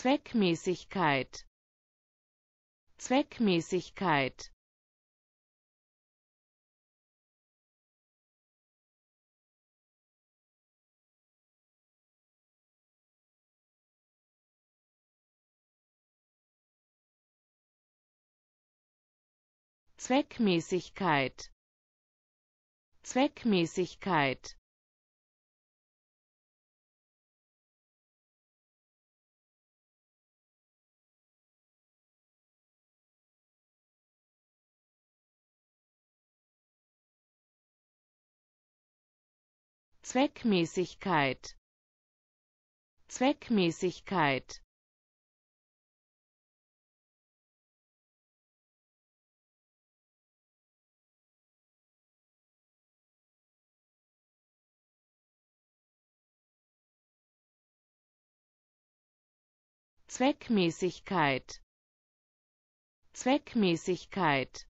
Zweckmäßigkeit. Zweckmäßigkeit. Zweckmäßigkeit. Zweckmäßigkeit Zweckmäßigkeit. Zweckmäßigkeit. Zweckmäßigkeit. Zweckmäßigkeit